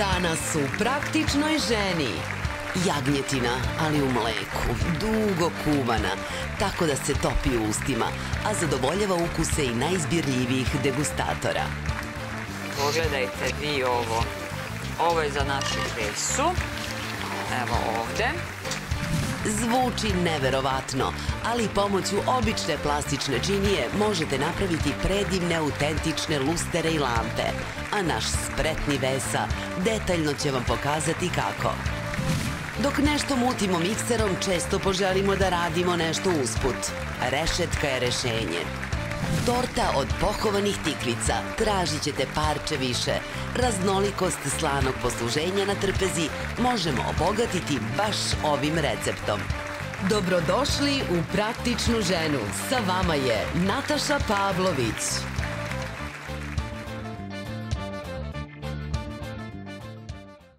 Danas u praktičnoj ženi. Jagnjetina, ali u mleku, dugo kuvana, tako da se topi u ustima, a zadovoljava ukuse i najizbirljivijih degustatora. Pogledajte vi ovo. Ovo je za našu kesu. Evo ovde. Zvuči neverovatno, ali pomoću obične plastične činije možete napraviti predivne autentične lustere i lampe, a naš spretni Vesa detaljno će vam pokazati kako. Dok nešto mutimo mikserom, često poželimo da radimo nešto usput. Rešetka je rešenje. Torta od pohovanih tikvica, tražit ćete parče više. Raznolikost slanog posluženja na trpezi možemo obogatiti baš ovim receptom. Dobrodošli u praktičnu ženu. Sa vama je Nataša Pavlović.